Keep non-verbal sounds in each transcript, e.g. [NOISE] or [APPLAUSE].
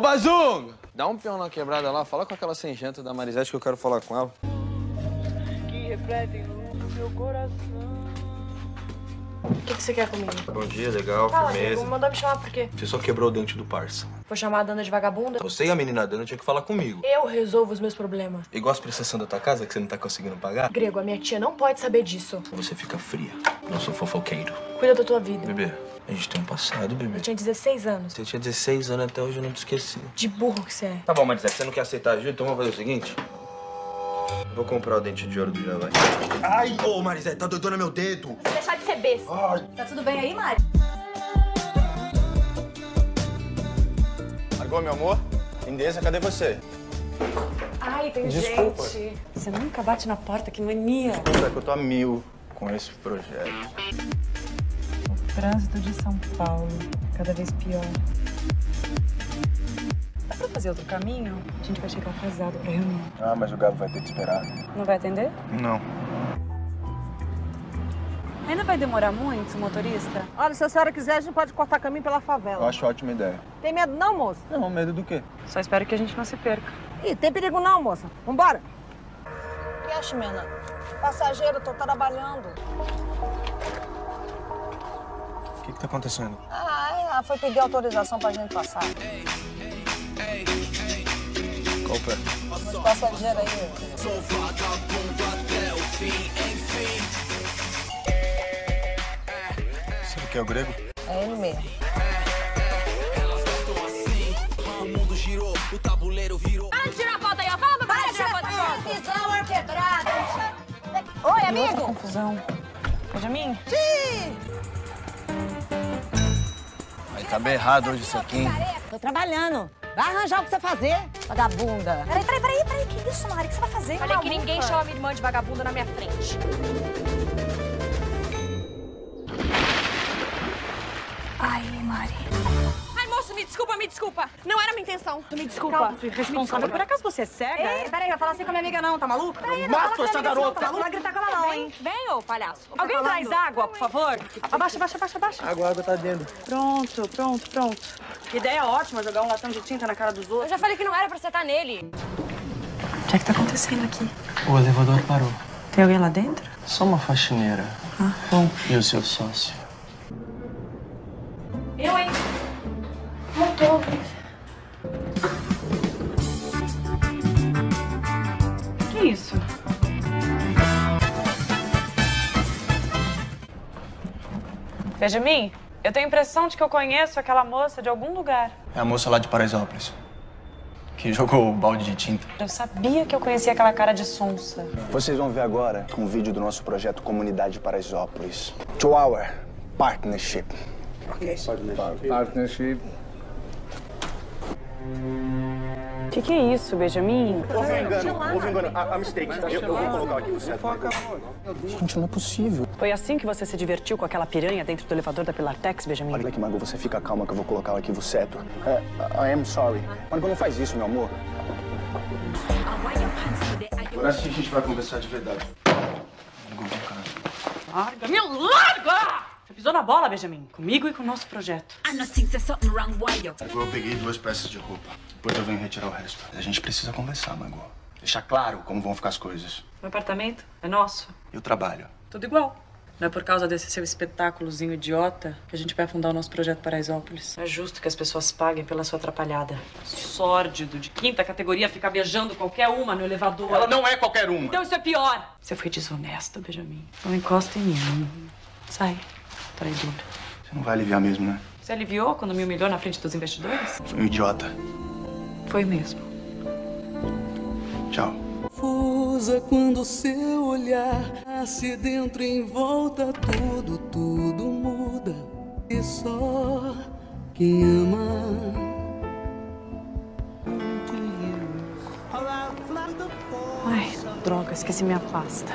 Ô, Bazunga! Dá um peão na quebrada lá, fala com aquela sengenta da Marisete que eu quero falar com ela. Que refletem no meu coração. O que, que você quer comigo? Bom dia, legal, Fala, firmeza. amigo, mandou me chamar por quê? Você só quebrou o dente do parça. Vou chamar a Dana de vagabunda? Você e a menina Dana tinha que falar comigo. Eu resolvo os meus problemas. Igual as prestações da tua casa que você não tá conseguindo pagar, Grego, a minha tia não pode saber disso. você fica fria. Não sou fofoqueiro. Cuida da tua vida. Bebê, a gente tem um passado, bebê. Eu tinha 16 anos. Você tinha 16 anos até hoje eu não te esqueci. De burro que você é. Tá bom, Marisete, você não quer aceitar ajuda? Então vamos fazer o seguinte. Vou comprar o dente de ouro do Javai. Ai, ô Marisete, tá doidona meu dedo. Deixar de ser besta. Tá tudo bem aí, Mari? Largou, meu amor? Lindeza, cadê você? Ai, tem Desculpa. gente. Você nunca bate na porta, que mania. É que eu tô a mil com esse projeto. Trânsito de São Paulo, cada vez pior. Dá pra fazer outro caminho? A gente vai chegar atrasado pra reunião. Ah, mas o Gabo vai ter que esperar. Não vai atender? Não. Ainda vai demorar muito, motorista? Olha, se a senhora quiser, a gente pode cortar caminho pela favela. Eu acho ótima ideia. Tem medo não, moça? Não, medo do quê? Só espero que a gente não se perca. Ih, tem perigo não, moça. Vambora. E a Ximena? Passageiro, tô trabalhando. O que tá acontecendo? Ah, ela foi pedir autorização pra gente passar. Qual o pé? Os passageiros aí. Sabe que é o grego? É ele mesmo. Para de tirar foto aí, ó. Fala, para de tirar foto. Visão quebrada. E Oi, outra amigo. confusão. Benjamin? Vai tá bem errado hoje isso aqui, hein? Tô trabalhando. Vai arranjar o que você fazer, vagabunda. Peraí, peraí, peraí, peraí. Que isso, Mari? O que você vai fazer? Falei que ninguém chama minha irmã de vagabunda na minha frente. Desculpa, me desculpa. Não era minha intenção. Me desculpa. Responsável. Por acaso você é cega? Ei, peraí, vai falar assim com a minha amiga não, tá maluca? Peraí, Mato essa garota! Não vai gritar com ela não, hein? Vem, ô palhaço. Alguém traz água, por favor? Abaixa, abaixa, abaixa, abaixa. Água, água tá dentro. Pronto, pronto, pronto. Que ideia ótima jogar um latão de tinta na cara dos Eu outros. já falei que não era pra você estar nele. O que é que tá acontecendo aqui? O elevador parou. Tem alguém lá dentro? Só uma faxineira. Ah, bom. E o seu sócio? Tô. Que isso? Benjamin, eu tenho a impressão de que eu conheço aquela moça de algum lugar. É a moça lá de Paraisópolis. Que jogou o balde de tinta. Eu sabia que eu conhecia aquela cara de sonsa. Vocês vão ver agora um vídeo do nosso projeto Comunidade Paraisópolis. Two Hour Partnership. Partnership. O que, que é isso, Benjamin? Houve um engano, houve um engano. A, a mistake. Eu, eu vou colocar aqui o certo. Gente, não é possível. Foi assim que você se divertiu com aquela piranha dentro do elevador da Pilartex, Benjamin? Olha aqui, Margot, você fica calma que eu vou colocar o arquivo certo. É, I am sorry. Margot, não faz isso, meu amor. Agora a gente vai conversar de verdade. Larga, me larga! Pisou na bola, Benjamin. Comigo e com o nosso projeto. Agora eu peguei duas peças de roupa. Depois eu venho retirar o resto. A gente precisa conversar, Margot. Deixar claro como vão ficar as coisas. O apartamento é nosso. E o trabalho? Tudo igual. Não é por causa desse seu espetáculozinho idiota que a gente vai fundar o nosso projeto Paraisópolis. Não é justo que as pessoas paguem pela sua atrapalhada. Sórdido, de quinta categoria, ficar beijando qualquer uma no elevador. Ela não é qualquer uma. Então isso é pior. Você foi desonesto, Benjamin. Não encosta em mim. Sai, traidor. Você não vai aliviar mesmo, né? Você aliviou quando me humilhou na frente dos investidores? Foi um idiota. Foi mesmo. Tchau. Confusa quando seu olhar nasce dentro em volta tudo, tudo muda e só quem ama. Ai, droga, esqueci minha pasta.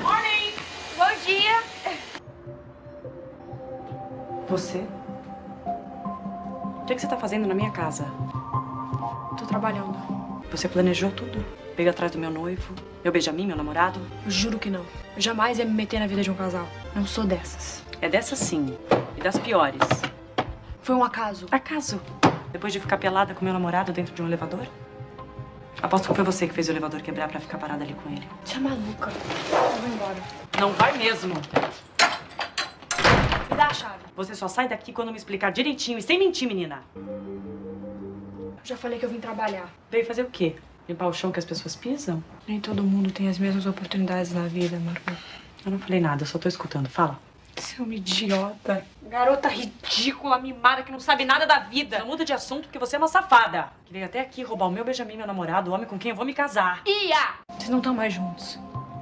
Você? O que, que você tá fazendo na minha casa? Tô trabalhando. Você planejou tudo? Veio atrás do meu noivo, meu Benjamin, meu namorado? Eu juro que não. Eu jamais ia me meter na vida de um casal. Não sou dessas. É dessa sim. E das piores. Foi um acaso. Acaso? Depois de ficar pelada com meu namorado dentro de um elevador? Aposto que foi você que fez o elevador quebrar pra ficar parada ali com ele. Você é maluca. Eu vou embora. Não vai mesmo. Me dá a chave. Você só sai daqui quando me explicar direitinho e sem mentir, menina. Eu já falei que eu vim trabalhar. Veio fazer o quê? Limpar o chão que as pessoas pisam? Nem todo mundo tem as mesmas oportunidades na vida, Margot. Eu não falei nada, eu só tô escutando. Fala. Você é uma idiota. Garota ridícula, mimada, que não sabe nada da vida. Não muda de assunto porque você é uma safada. Que veio até aqui roubar o meu Benjamin, meu namorado, o homem com quem eu vou me casar. Ia! Vocês não estão mais juntos.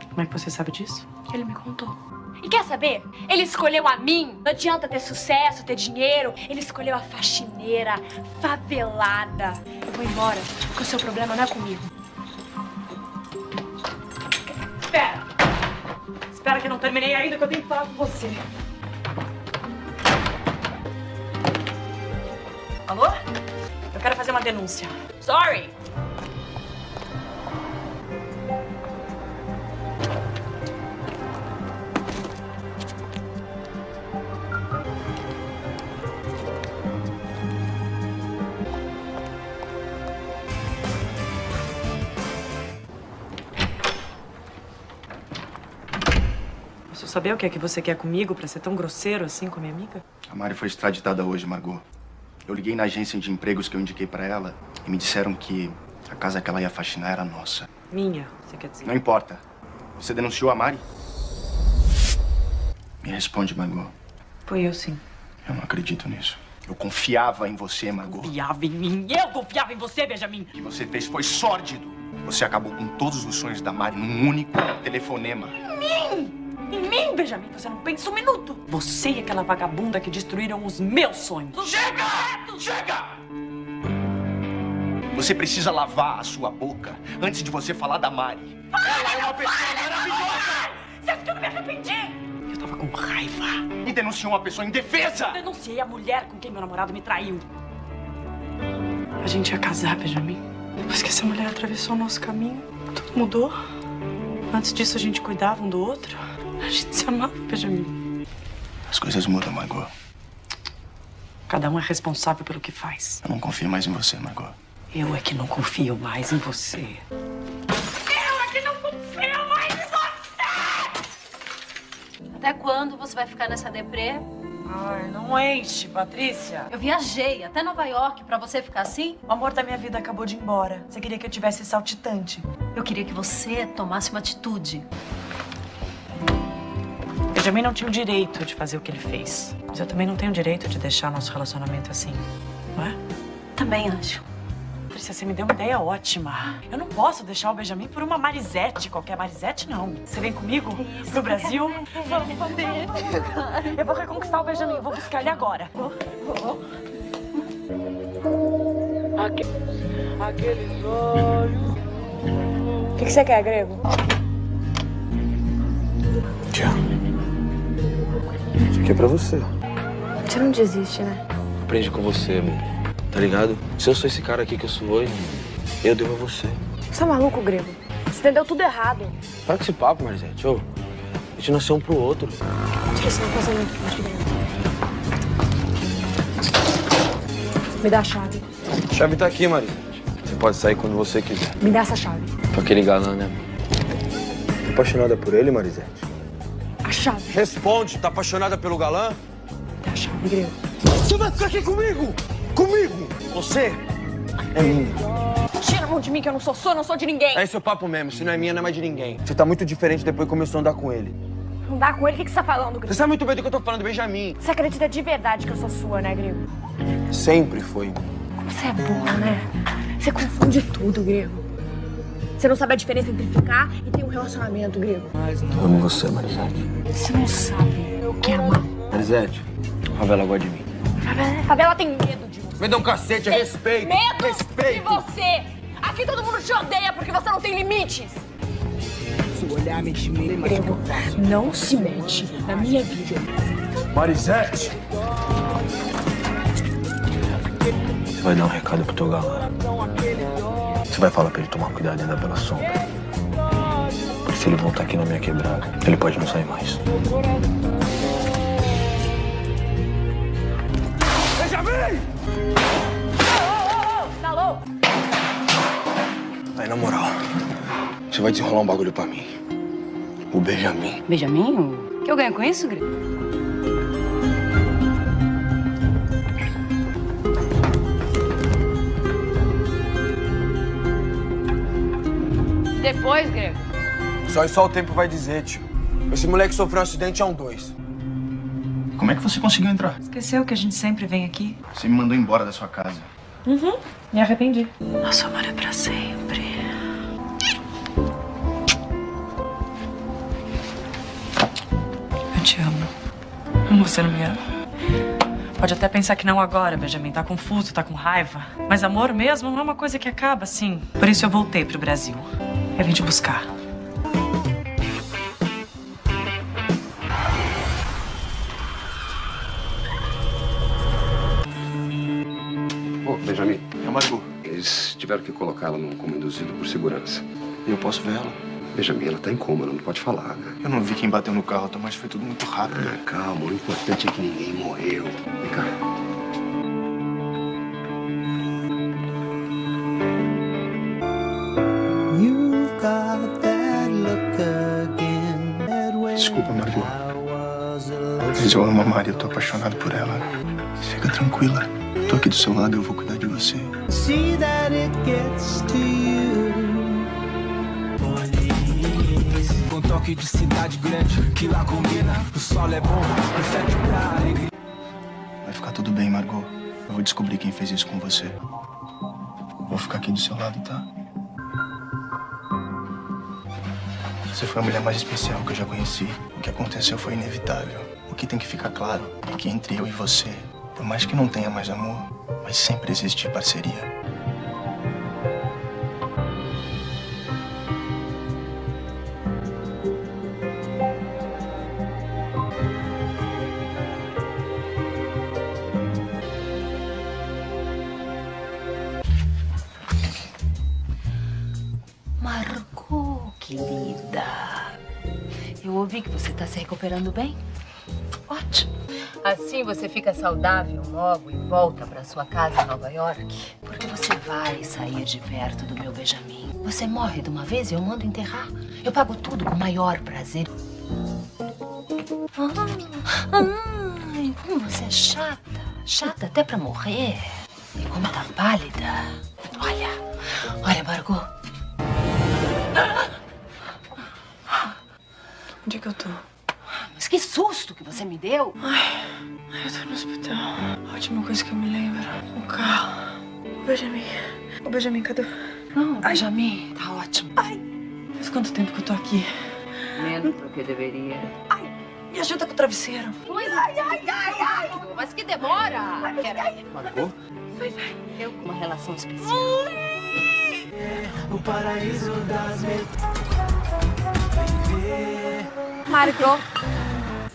Como é que você sabe disso? Ele me contou. E quer saber? Ele escolheu a mim. Não adianta ter sucesso, ter dinheiro. Ele escolheu a faxineira, favelada. Eu vou embora, porque o seu problema não é comigo. Espera! Espera que não terminei ainda que eu tenho que falar com você. Alô? Eu quero fazer uma denúncia. Sorry! Saber o que é que você quer comigo pra ser tão grosseiro assim com a minha amiga? A Mari foi extraditada hoje, Margot. Eu liguei na agência de empregos que eu indiquei pra ela e me disseram que a casa que ela ia faxinar era nossa. Minha, você quer dizer? Não importa. Você denunciou a Mari? Me responde, Margot. Foi eu sim. Eu não acredito nisso. Eu confiava em você, Margot. Confiava em mim. Eu confiava em você, Benjamin. O que você fez foi sórdido. Você acabou com todos os sonhos da Mari num único telefonema. Em mim, Benjamin, você não pensa um minuto. Você e aquela vagabunda que destruíram os meus sonhos. Chega! Chega! Você precisa lavar a sua boca antes de você falar da Mari. Ela é uma pessoa maravilhosa! Você acha que eu não me arrependi? Eu tava com raiva. E denunciou uma pessoa indefesa! Denunciei a mulher com quem meu namorado me traiu. A gente ia casar, Benjamin. Depois que essa mulher atravessou o nosso caminho, tudo mudou. Antes disso, a gente cuidava um do outro. A gente se amava, Benjamin. As coisas mudam, Margot. Cada um é responsável pelo que faz. Eu não confio mais em você, Margot. Eu é que não confio mais em você. Eu é que não confio mais em você! Até quando você vai ficar nessa deprê? Ai, não enche, Patrícia. Eu viajei até Nova York pra você ficar assim. O amor da minha vida acabou de ir embora. Você queria que eu tivesse saltitante. Eu queria que você tomasse uma atitude. Benjamin não tinha o direito de fazer o que ele fez. Mas eu também não tenho o direito de deixar nosso relacionamento assim, não é? Também acho. Patrícia, você me deu uma ideia ótima. Eu não posso deixar o Benjamin por uma Marisete, qualquer Marisete, não. Você vem comigo pro Brasil? Vamos, vamos, vamos. Eu vou reconquistar o Benjamin, vou buscar ele agora. Aque- Aqueles olhos. O que, que você quer, Grego? Tiago. Aqui é pra você. Você não desiste, né? Aprende com você, amor. Tá ligado? Se eu sou esse cara aqui que eu sou hoje, eu devo a você. Você é maluco, Grego? Você entendeu tudo errado. Para com esse papo, Marisete. Ô, a gente nasceu um pro outro. Tira esse casamento aqui, Grego. Me dá a chave. A chave tá aqui, Marisete. Você pode sair quando você quiser. Me dá essa chave. Com aquele galã, né? Tá apaixonada por ele, Marisete? Chave. Responde, tá apaixonada pelo galã? Dá a chave, Grego. Você vai ficar aqui comigo! Comigo! Você é minha. Tira a mão de mim que eu não sou sua, não sou de ninguém. É esse o papo mesmo. Se não é minha, não é mais de ninguém. Você tá muito diferente depois que começou a andar com ele. Dá com ele, o que, que você tá falando, Grego? Você sabe muito bem do que eu tô falando, Benjamin. Você acredita de verdade que eu sou sua, né, Grego? Sempre foi. Como você é burro, né? Você confunde tudo, Grego. Você não sabe a diferença entre ficar e ter um relacionamento, Grego. Eu amo você, Marisete. Você não sabe o que é amar. Marisete, a favela gosta de mim. A favela tem medo de você. Me dá um cacete, é respeito. Medo Respeito. de você. Aqui todo mundo te odeia porque você não tem limites. Grego, não se mete na minha vida. Marisete! Você vai dar um recado pro teu galã. Você vai falar pra ele tomar cuidado ainda pela sombra. Porque se ele voltar aqui na minha é quebrada, ele pode não sair mais. Benjamin! Tá louco? Aí, na moral, você vai desenrolar um bagulho pra mim. O Benjamin. Benjamin? O que eu ganho com isso, grito? Depois, Grego. Só e só o tempo vai dizer, tio. Esse moleque sofreu um acidente é um dois. Como é que você conseguiu entrar? Esqueceu que a gente sempre vem aqui? Você me mandou embora da sua casa. Uhum. Me arrependi. Nosso amor é pra sempre. Eu te amo. Você não me ama. Pode até pensar que não agora, Benjamin. Tá confuso, tá com raiva. Mas amor mesmo não é uma coisa que acaba assim. Por isso eu voltei pro Brasil. Eu vim te buscar. Ô, Benjamin. É Margot. Eles tiveram que colocá-la num coma induzido por segurança. E eu posso ver ela? Benjamin, ela tá em coma, ela não pode falar, né? Eu não vi quem bateu no carro, Tomás. Foi tudo muito rápido. Ah, calma, o importante é que ninguém morreu. Vem cá. Desculpa, Margot. Mas eu amo a Mari, eu tô apaixonado por ela. Fica tranquila. Tô aqui do seu lado, eu vou cuidar de você. Com toque de cidade grande, que lá combina. O solo é bom, perfeito pra alegria. Vai ficar tudo bem, Margot. Eu vou descobrir quem fez isso com você. Vou ficar aqui do seu lado, tá? Você foi a mulher mais especial que eu já conheci. O que aconteceu foi inevitável. O que tem que ficar claro é que entre eu e você, por mais que não tenha mais amor, vai sempre existir parceria. Ouvi que você está se recuperando bem. Ótimo. Assim você fica saudável logo e volta para sua casa em Nova York. Porque você vai sair de perto do meu Benjamin. Você morre de uma vez e eu mando enterrar. Eu pago tudo com o maior prazer. Ah, ai, como você é chata. Chata até para morrer. E como tá pálida. Que eu tô? Mas que susto que você me deu. Ai, eu tô no hospital. A última coisa que eu me lembro. O carro. O Benjamin. O Benjamin, cadê? Não, Benjamin, tá ótimo. Ai, faz quanto tempo que eu tô aqui? Menos do que deveria. Ai, me ajuda com o travesseiro. Ai, ai, ai, ai. Mas que demora. Margot? Vai, vai. Eu com uma relação especial. O paraíso das Margot.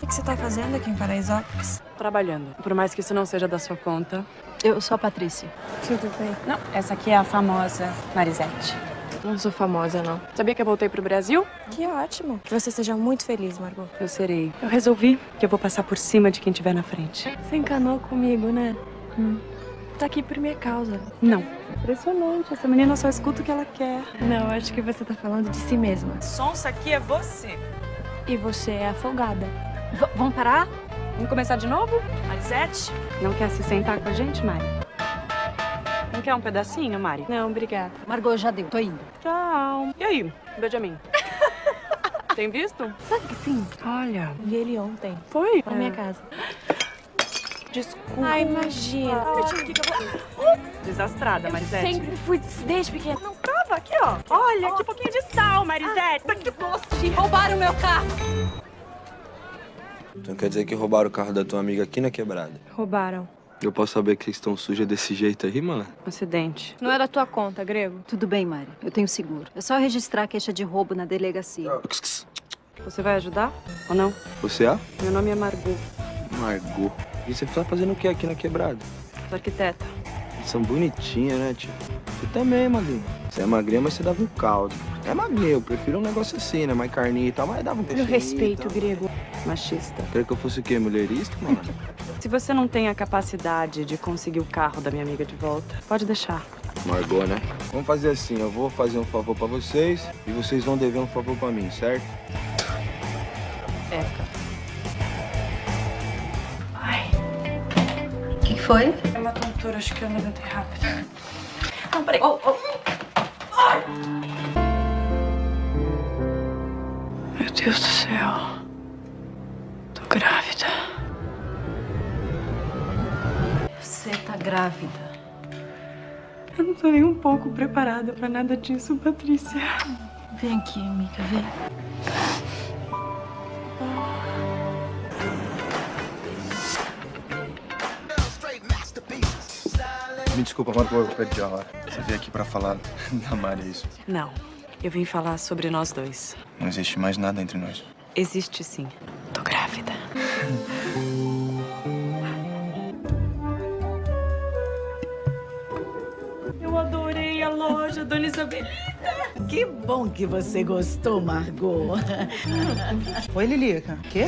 O que você tá fazendo aqui em Paraisópolis? Trabalhando. Por mais que isso não seja da sua conta. Eu sou a Patrícia. Tudo bem. Não, essa aqui é a famosa Marisete. Não sou famosa, não. Sabia que eu voltei pro Brasil? Que ótimo. Que você seja muito feliz, Margot. Eu serei. Eu resolvi que eu vou passar por cima de quem tiver na frente. Você encanou comigo, né? Hum. Tá aqui por minha causa. Não. Impressionante. Essa menina só escuta o que ela quer. Não, acho que você tá falando de si mesma. Sonsa aqui é você. E você é afogada. V vamos parar? Vamos começar de novo? Marisete? Não quer se sentar com a gente, Mari? Não quer um pedacinho, Mari? Não, obrigada. Margot, já deu. Tô indo. Tchau. E aí, Benjamin? [LAUGHS] Tem visto? Sabe que sim. Olha. Vi ele ontem. Foi? Na minha casa. Desculpa. Ai, imagina. Desastrada, Marisete. Sempre fui desde pequena. Não prova aqui, ó. Olha, que pouquinho de sal, Marisete. Tá que doce. Roubaram meu carro. Então quer dizer que roubaram o carro da tua amiga aqui na quebrada? Roubaram. Eu posso saber que vocês estão suja desse jeito aí, mano? Acidente. Não é da tua conta, Grego. Tudo bem, Mari. Eu tenho seguro. É só registrar a queixa de roubo na delegacia. Você vai ajudar ou não? Você é? Meu nome é Margot. Margot. E você tá fazendo o que aqui na quebrada? Sou arquiteta. São bonitinhas, né, tio? Você também, magrinha. Você é magrinha, mas você dava um caldo. É magrinha, eu prefiro um negócio assim, né? Mais carninha e tal, mas dava um Eu peixinho respeito, e tal. Grego. Machista. Quer que eu fosse o quê? Mulherista, mano? [LAUGHS] Se você não tem a capacidade de conseguir o carro da minha amiga de volta, pode deixar. Margot, né? Vamos fazer assim, eu vou fazer um favor pra vocês e vocês vão dever um favor pra mim, certo? Eca. Ai. O que foi? É uma tontura, acho que eu levantei rápido. Não, peraí. Oh, oh. Ai. Meu Deus do céu. Tô grávida. Você tá grávida. Eu não tô nem um pouco preparada pra nada disso, Patrícia. Vem aqui, amiga, vem. Me desculpa, Marco, eu perdi a hora. Você veio aqui pra falar [LAUGHS] da Mari, é isso? Não, eu vim falar sobre nós dois. Não existe mais nada entre nós. Existe sim. Tô grávida. [LAUGHS] Eu adorei a loja, Dona Isabelita. Que bom que você gostou, Margot. [LAUGHS] Oi, Lilica. Quê?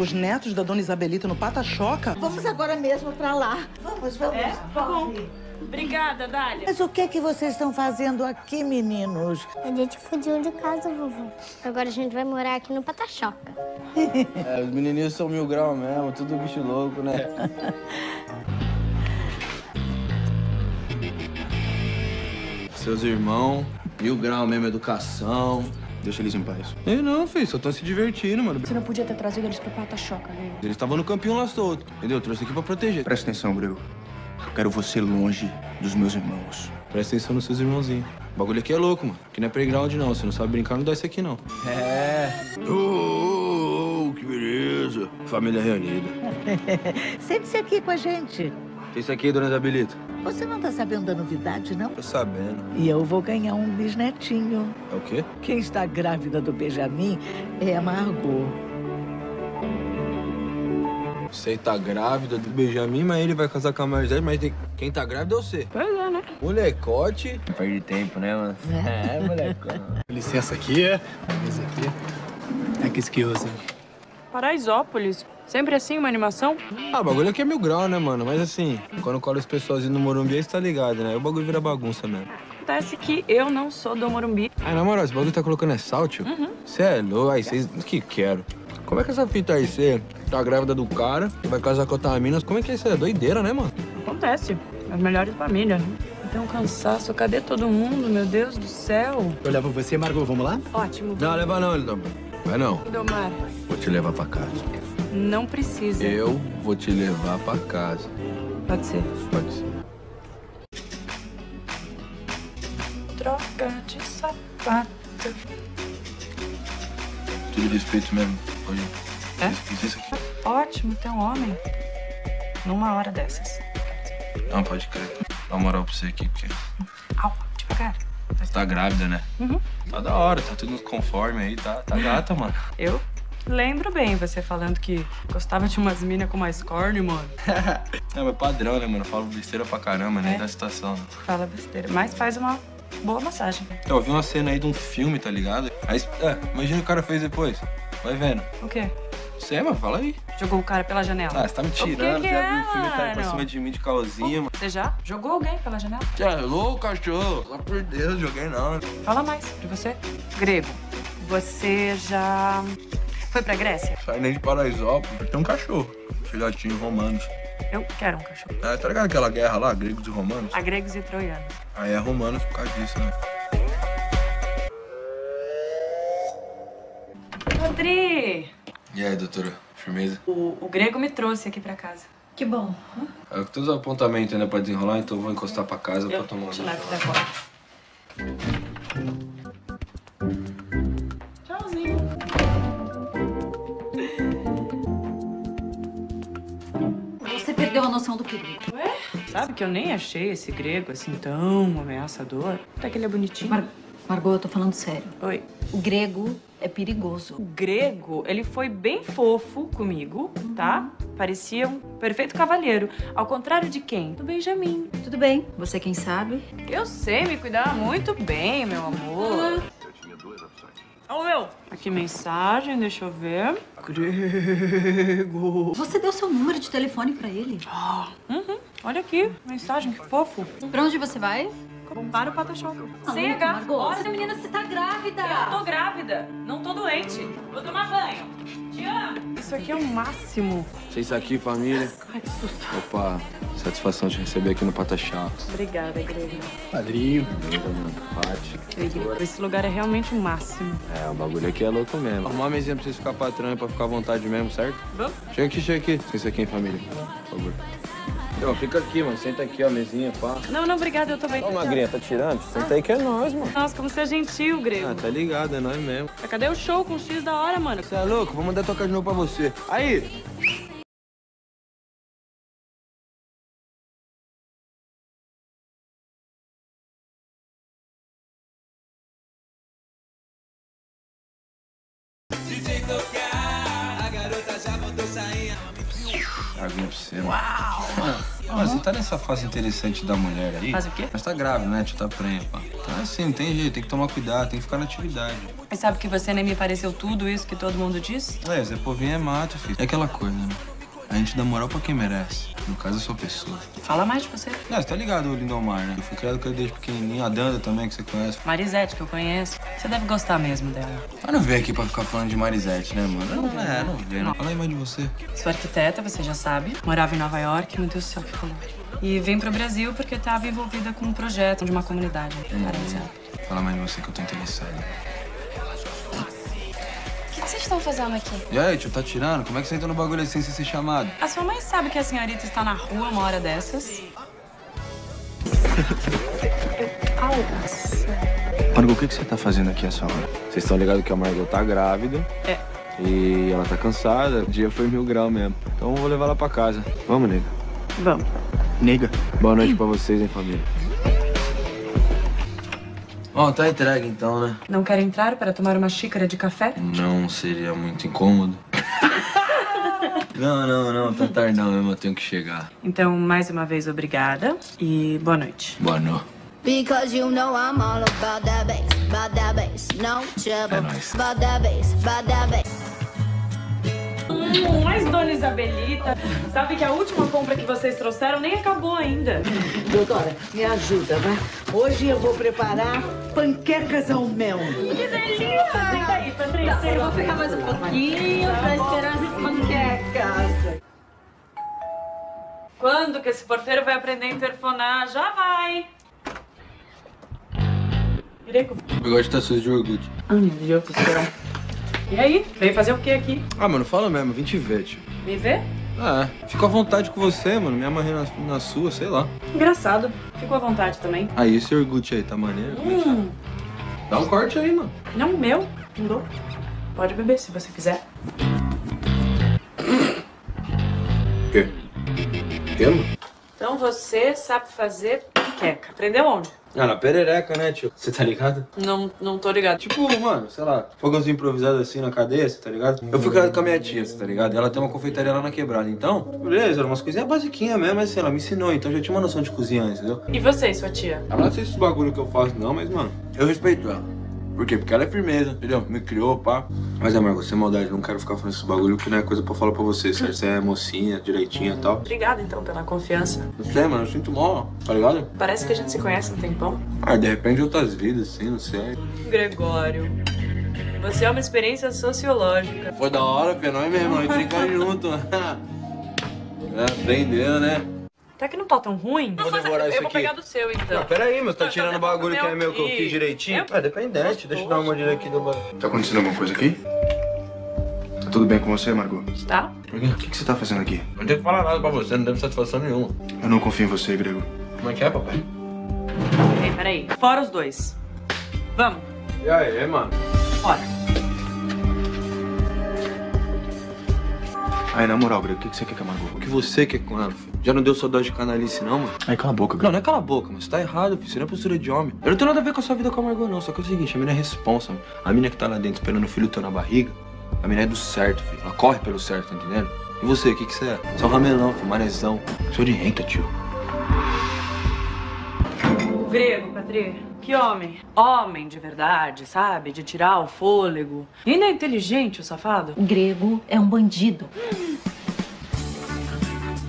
Os netos da dona Isabelita no Pata-Choca? Vamos agora mesmo pra lá. Vamos, vamos. É? Bom. Obrigada, Dália. Mas o que é que vocês estão fazendo aqui, meninos? A gente fugiu de casa, vovô. Agora a gente vai morar aqui no Patachoca. [LAUGHS] É, os menininhos são mil graus mesmo, tudo bicho louco, né? [LAUGHS] Seus irmãos, mil graus mesmo, educação. Deixa eles em paz. Eu não, filho, só tão se divertindo, mano. Você não podia ter trazido eles pro Pata-Choca, né? Eles estavam no campinho lá solto, entendeu? Eu trouxe aqui pra proteger. Presta atenção, Grego. Eu quero você longe dos meus irmãos. Presta atenção nos seus irmãozinhos. O bagulho aqui é louco, mano. Aqui não é playground, não. Você não sabe brincar, não dá isso aqui, não. É. Ô, ô, ô, que beleza. Família reunida. [LAUGHS] Sente-se aqui com a gente. Tem isso aqui, dona Isabelita? Você não tá sabendo da novidade, não? Tô sabendo. E eu vou ganhar um bisnetinho. É o quê? Quem está grávida do Benjamin é a Margot. Você tá grávida do Benjamin, mas ele vai casar com a Marisete, mas tem... quem tá grávida é você. Pois é, né? Molecote. Perde tempo, né, mano? É, [LAUGHS] molecote. Licença aqui, é. Aqui. É que esquioso. Paraisópolis. Sempre assim, uma animação? Ah, o bagulho aqui é mil grau, né, mano? Mas assim, quando cola os pessoalzinhos no Morumbi, aí você tá ligado, né? Aí o bagulho vira bagunça mesmo. Acontece que eu não sou do Morumbi. Ai, na moral, esse bagulho tá colocando é sal, tio? Uhum. Você é louco? Aí vocês... Que quero? Como é que essa fita aí, você tá grávida do cara, vai casar com outra mina? Como é que é isso? É doideira, né, mano? Acontece. As melhores famílias. Tem um cansaço. Cadê todo mundo? Meu Deus do céu. Eu levo você, Margot. Vamos lá? Ótimo. Não, leva não, Lidão. Vai não. Domar, Vou te levar pra casa. não precisa. Eu vou te levar pra casa. Pode ser. Pode ser. Troca de sapato. Tudo respeito mesmo. Hoje. É? Fiz isso aqui. Ótimo, tem um homem. Numa hora dessas. Não, pode crer. Dá uma moral pra você aqui, porque Au, devagar. você tá grávida, né? Uhum. Tá da hora, tá tudo conforme aí, tá, tá gata, mano. Eu lembro bem você falando que gostava de umas minas com mais corne, mano. [LAUGHS] Não, mas padrão, né, mano? Eu falo besteira pra caramba, né? É. Da situação. Né? Fala besteira. Mas faz uma boa massagem. Eu vi uma cena aí de um filme, tá ligado? Aí, é, imagina o que o cara fez depois. Vai vendo. O quê? Você, mano, fala aí. Jogou o cara pela janela. Ah, você tá me O que tirando. que já é, vi o filme cair pra mano? cima de mim de calzinha, mano. Você já jogou alguém pela janela? Já é louco, cachorro? Só por Deus, joguei não. Fala mais de você. Grego, você já foi pra Grécia? Sai nem de Paraisópolis. Tem um cachorro. Filhotinho romanos. Eu quero um cachorro. Ah, tá ligado aquela guerra lá, gregos e romanos? A gregos e troianos. Aí é romanos por causa disso, né? E aí, doutora? Firmeza? o, o grego me trouxe aqui pra casa. Que bom. É que todos os apontamentos ainda pra desenrolar, então eu vou encostar pra casa pra tomar um te levo até agora. Tchauzinho. Você perdeu a noção do perigo. Ué? Sabe que eu nem achei esse grego assim tão ameaçador. Até que ele é bonitinho. Mar Margot, eu tô falando sério. Oi. O grego é perigoso. O grego, ele foi bem fofo comigo, tá? Parecia um perfeito cavalheiro. Ao contrário de quem? Do Benjamin. Tudo bem. Você quem sabe? Eu sei me cuidar muito bem, meu amor. Ô, meu. Aqui mensagem, deixa eu ver. Grego. Você deu seu número de telefone pra ele? Uhum. Olha aqui, mensagem, que fofo. Pra onde você vai? Para o. Não, Chega! Margot, Olha, menina, você tá grávida. Eu tô grávida. Não tô doente. Vou tomar banho. Te amo. Isso aqui é o máximo. Vocês aqui, família. Ai, que susto. Opa, satisfação de receber aqui no Pataxá. Obrigada, Grego. Padrinho. Pati. Esse lugar é realmente o máximo. É, o bagulho aqui é louco mesmo. Arrumar uma mesinha pra vocês ficar patrão e pra ficar à vontade mesmo, certo? Vamos. Chega aqui, chega aqui. Vocês aqui, hein, família. Por favor. Então, fica aqui, mano. Senta aqui, ó, mesinha, pá. Não, não, obrigada, eu tô bem. Ô, Magrinha, tá tirando? Senta aí que é nós, mano. Nossa, como você é gentil, Grego. Ah, tá ligado, é nós mesmo. Cadê o show com o X da hora, mano? Você é louco? Vou mandar tocar de novo pra você. Aí! Tá nessa fase interessante da mulher aí. Faz o quê? Mas tá grávida, né? Tu tá prenha, pá. Então é assim, não tem jeito, tem que tomar cuidado, tem que ficar na atividade. Mas sabe que você nem me pareceu tudo isso que todo mundo diz? É, Zé Povinho é mato, filho. É aquela coisa, né? A gente dá moral pra quem merece. No caso, a sua pessoa. Fala mais de você. Não, você tá ligado, o Lindomar, né? Eu fui criado com ele desde pequenininho. A Danda também, que você conhece. Marisete, que eu conheço. Você deve gostar mesmo dela. Mas não veio aqui pra ficar falando de Marisete, né, mano? Não, é, não veio, não. Fala aí mais de você. Sou arquiteta, você já sabe. Morava em Nova York, meu Deus do céu, que calor. E vim pro Brasil porque estava envolvida com um projeto de uma comunidade. Parece. Fala mais de você que eu tô interessado. O que vocês estão fazendo aqui? E aí, tio, tá tirando? Como é que você entra no bagulho assim sem ser chamado? A sua mãe sabe que a senhorita está na rua uma hora dessas? [LAUGHS] Margot, o que, que você tá fazendo aqui essa hora? Vocês estão ligados que a Margot tá grávida. É. E ela tá cansada. O dia foi mil grau mesmo. Então eu vou levar ela pra casa. Vamos, nega. Vamos. Nega. Boa noite pra vocês, hein, família. Ó, tá entregue então, né? Não quer entrar para tomar uma xícara de café? Não seria muito incômodo. [LAUGHS] não, não, não, tá tarde não mesmo, eu tenho que chegar. Então, mais uma vez, obrigada e boa noite. Boa noite. Because you know I'm all about that bass, about that bass, no trouble. É nóis. About that bass, about that bass. Hum, mas, dona Isabelita, sabe que a última compra que vocês trouxeram nem acabou ainda. Doutora, me ajuda, né? Hoje eu vou preparar panquecas ao mel. Que delícia! Senta aí, Patrícia. Tá, eu vou pegar mais um pouquinho pra esperar as panquecas. Quando que esse porteiro vai aprender a interfonar? Já vai! Greco. O bigode tá sujo de orgulho. Ai, meu Deus do céu. E aí? Veio fazer o que aqui? Ah, mano, fala mesmo, vim te ver, tio. Me ver? Ah, fico à vontade com você, mano. Me amarrei na, na sua, sei lá. Engraçado. Ficou à vontade também. Aí, esse orgulho aí, tá maneiro? Hum. Dá um corte aí, mano. Não, meu. Não dou. Pode beber se você quiser. O quê? Quê, mano? Então você sabe fazer panqueca. Aprendeu onde? Ah, na perereca, né, tio? Você tá ligado? Não, não tô ligado. Tipo, mano, sei lá, fogãozinho improvisado assim na cadeia, você tá ligado? Eu fui criado com a minha tia, você tá ligado? Ela tem uma confeitaria lá na quebrada. Então, beleza, eram umas coisinhas basiquinhas mesmo, mas assim, ela me ensinou, então já tinha uma noção de cozinhar, entendeu? E você, sua tia? Ela não sei esses bagulho que eu faço, não, mas, mano, eu respeito ela. Por quê? Porque ela é firmeza, entendeu? Me criou, pá. Mas é, Margot, sem maldade, não quero ficar falando esses bagulho que não é coisa pra falar pra você, certo? Você é mocinha, direitinha e tal. Obrigada, então, pela confiança. Não sei, mano, eu sinto mal, tá ligado? Parece que a gente se conhece há um tempão. Ah, de repente outras vidas, assim, não sei. Gregório, você é uma experiência sociológica. Foi da hora, Fê, nós mesmo, nós brincar junto. [LAUGHS] é, aprendeu, né? Até que não tá tão ruim. Vou devorar isso Eu vou aqui. pegar do seu, então. Não, peraí, mas tá tirando o bagulho que é meu que eu fiz direitinho? É dependente, deixa eu dar uma mordida aqui do bagulho. Tá acontecendo alguma coisa aqui? Tá tudo bem com você, Margot? Tá? Por quê? O que, que você tá fazendo aqui? Não tenho que falar nada pra você, não deu satisfação nenhuma. Eu não confio em você, Grego. Como é que é, papai? Peraí, peraí. Fora os dois. Vamos. E aí, mano? Fora. Aí, na moral, Grego, o que, que você quer com a Margot? O que você quer com ela, filho? Já não deu sua dose de canalice, não, mano? Aí, cala a boca, Não, Grego. não é cala a boca, mas você tá errado, filho. Isso não é postura de homem. Eu não tenho nada a ver com a sua vida com a Margot, não. Só que é o seguinte, a mina é responsa, mano. A mina que tá lá dentro esperando o filho teu na barriga, a mina é do certo, filho. Ela corre pelo certo, tá entendendo? E você, o que que você é? Só ramelão, filho, manezão. Sou de renta, tio. Grego, Patrícia. Que homem. Homem de verdade, sabe? De tirar o fôlego. E ainda é inteligente, o safado. Grego é um bandido.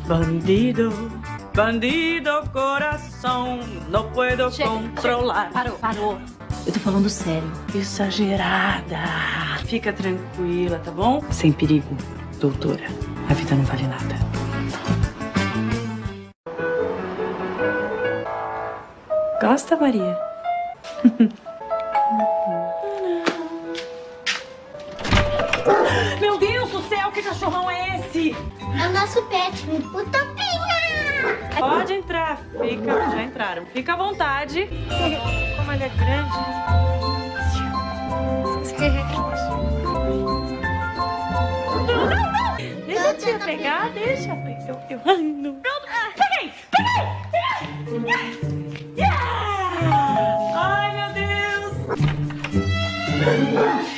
Bandido, bandido coração. coração, não puedo controlar. Parou, parou. Eu tô falando sério. Exagerada. Fica tranquila, tá bom? Sem perigo, doutora. A vida não vale nada. Gosta, Maria? [LAUGHS] Meu Deus do céu, que cachorrão é esse? É o nosso pet, o Topinha! Pode entrar, fica. Já entraram. Fica à vontade. Como ele é grande. Deixa a tia pegar, deixa. Eu, eu, ai, não. Peguei! Peguei! Yeah! Ai, meu Deus!